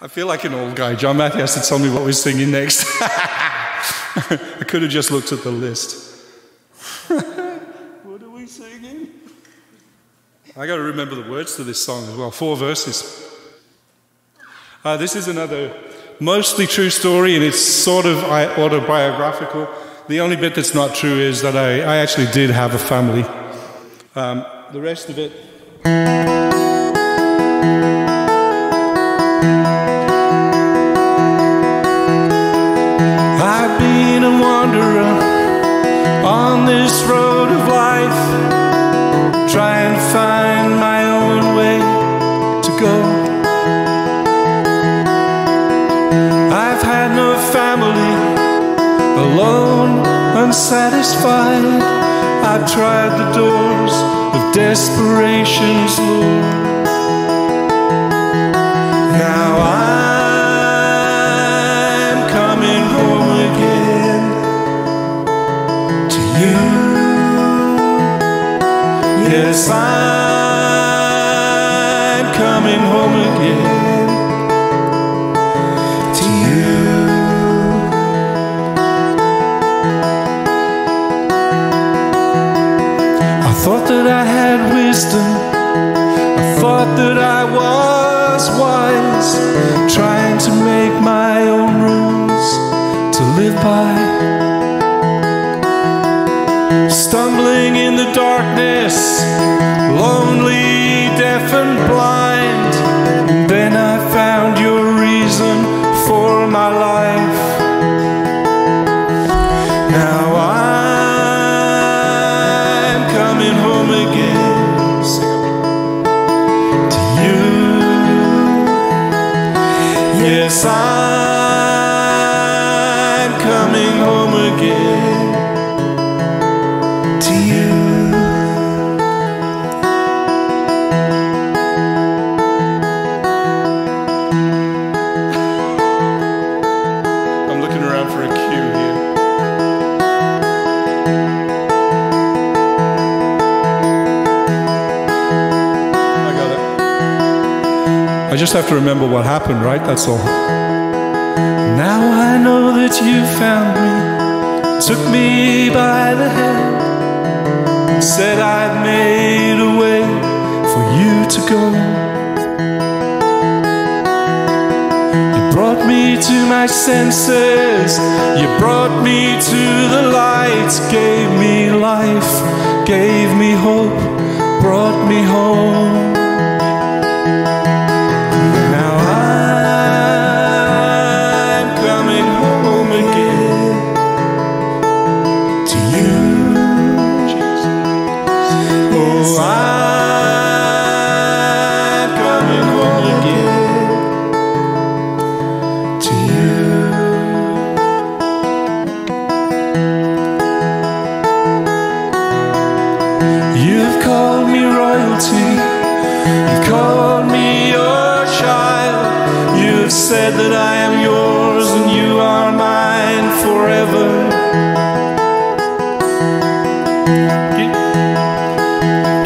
I feel like an old guy. John Matthew has to tell me what we're singing next. I could have just looked at the list. what are we singing? I got to remember the words to this song as well. Four verses. Uh, this is another mostly true story, and it's sort of autobiographical. The only bit that's not true is that I, I actually did have a family. Um, the rest of it. This road of life, trying to find my own way to go. I've had no family, alone, unsatisfied. I've tried the doors of desperation's lure. Coming home again to you. I thought that I had wisdom. I thought that I was wise, trying to make my own rules to live by. Stumbling in the darkness, lonely, deaf, and blind. Yes, I'm just have to remember what happened, right? That's all. Now I know that you found me, took me by the hand, said I'd made a way for you to go. You brought me to my senses, you brought me to the light, gave me life, gave me hope, brought me home. Said that I am yours and you are mine forever.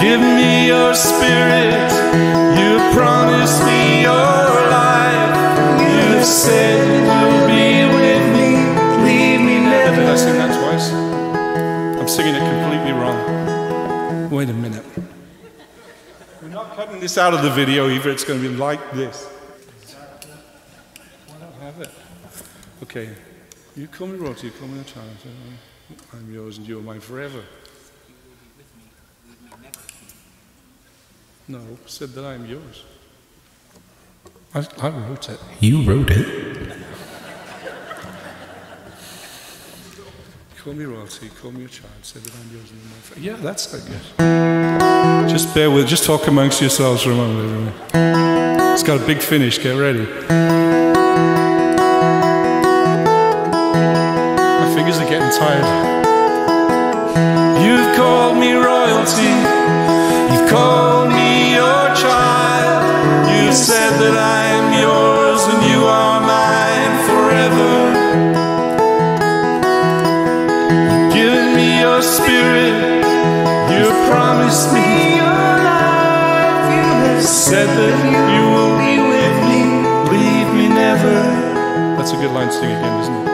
Give me your spirit, you promised me your life. You have said you'll be with me. Leave me never. Did I sing that twice? I'm singing it completely wrong. Wait a minute. We're not cutting this out of the video either. It's going to be like this. I don't have it. Okay. You call me royalty, you call me a child. I'm yours and you are mine forever. No, said that I am yours. I, I wrote it. You wrote it. Call me royalty, call me a child, say that I'm yours and you're mine forever. Yeah, that's it, yes. Just bear with, just talk amongst yourselves for a moment. everyone. It's got a big finish, get ready. You've called me royalty, you've called me your child. You said that I am yours and you are mine forever. You've given me your spirit. You've promised me your life. You have said that you will be with me. Leave me never. That's a good line to sing again, isn't it?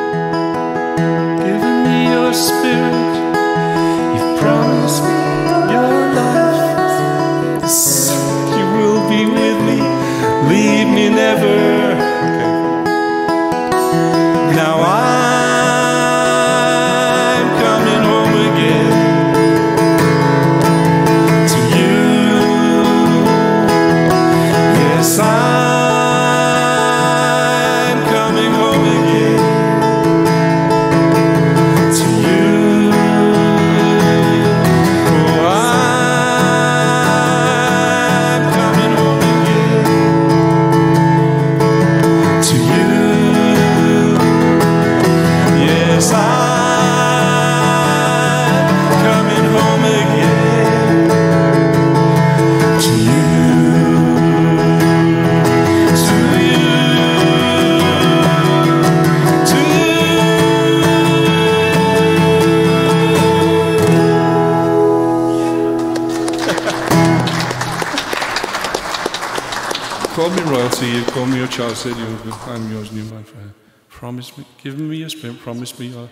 Call me royalty, you call me your child, said you, I'm yours, new life. Uh, Promise me, give me your spirit, promise me your.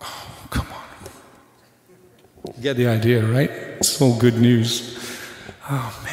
Oh, come on. You get the idea, right? It's all good news. Oh, man.